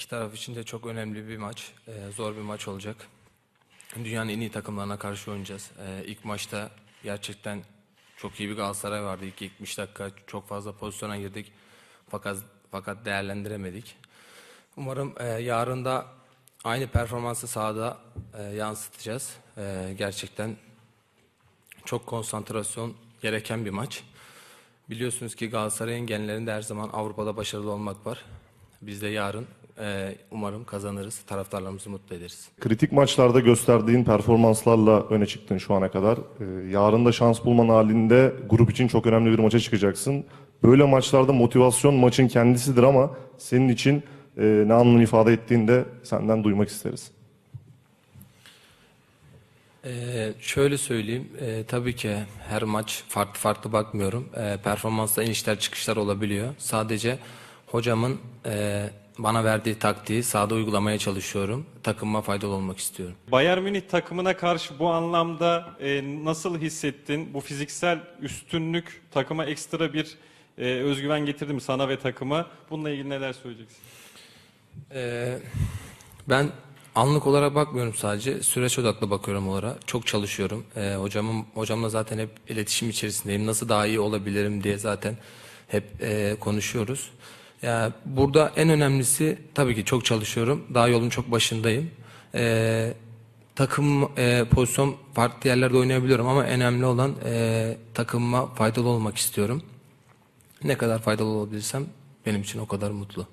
İki taraf için de çok önemli bir maç. Ee, zor bir maç olacak. Dünyanın en iyi takımlarına karşı oynayacağız. Ee, ilk maçta gerçekten çok iyi bir Galatasaray vardı. İlk 70 dakika çok fazla pozisyona girdik. Fakat fakat değerlendiremedik. Umarım e, yarın da aynı performansı sahada e, yansıtacağız. E, gerçekten çok konsantrasyon gereken bir maç. Biliyorsunuz ki Galatasaray'ın genlerinde her zaman Avrupa'da başarılı olmak var. Biz de yarın e, umarım kazanırız, taraftarlarımızı mutlu ederiz. Kritik maçlarda gösterdiğin performanslarla öne çıktın şu ana kadar. Ee, yarın da şans bulman halinde grup için çok önemli bir maça çıkacaksın. Böyle maçlarda motivasyon maçın kendisidir ama senin için e, ne anlam ifade ettiğini de senden duymak isteriz. Ee, şöyle söyleyeyim, e, tabii ki her maç farklı farklı bakmıyorum. E, performansta inişler çıkışlar olabiliyor. Sadece hocamın e, bana verdiği taktiği sahada uygulamaya çalışıyorum. Takımıma faydalı olmak istiyorum. Bayern Münih takımına karşı bu anlamda e, nasıl hissettin? Bu fiziksel üstünlük takıma ekstra bir e, özgüven getirdi mi sana ve takıma? Bununla ilgili neler söyleyeceksin? Ee, ben anlık olarak bakmıyorum sadece. Süreç odaklı bakıyorum olarak. Çok çalışıyorum. Ee, hocamın hocamla zaten hep iletişim içerisindeyim. Nasıl daha iyi olabilirim diye zaten hep e, konuşuyoruz. Ya burada en önemlisi tabii ki çok çalışıyorum. Daha yolun çok başındayım. Ee, takım e, pozisyon farklı yerlerde oynayabiliyorum ama önemli olan e, takımıma faydalı olmak istiyorum. Ne kadar faydalı olabilirsem benim için o kadar mutlu.